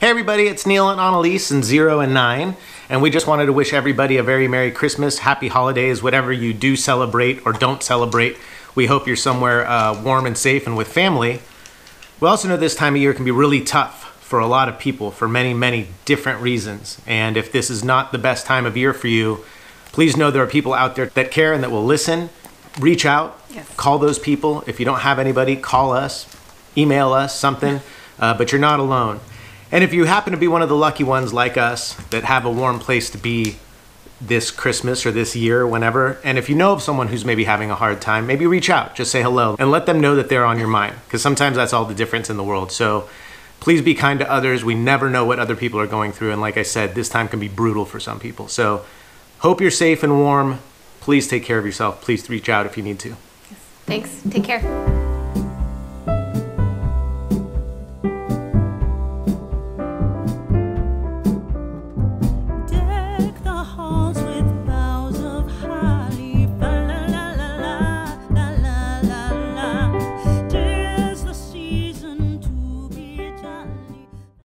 Hey everybody, it's Neil and Annalise and Zero and Nine, and we just wanted to wish everybody a very Merry Christmas, Happy Holidays, whatever you do celebrate or don't celebrate. We hope you're somewhere uh, warm and safe and with family. We also know this time of year can be really tough for a lot of people for many, many different reasons. And if this is not the best time of year for you, please know there are people out there that care and that will listen. Reach out, Yes. call those people. If you don't have anybody, call us, email us, something, uh, but you're not alone. And if you happen to be one of the lucky ones like us that have a warm place to be this Christmas or this year, whenever, and if you know of someone who's maybe having a hard time, maybe reach out, just say hello, and let them know that they're on your mind, because sometimes that's all the difference in the world. So please be kind to others. We never know what other people are going through, and like I said, this time can be brutal for some people. So hope you're safe and warm. Please take care of yourself. Please reach out if you need to. Thanks. Take care.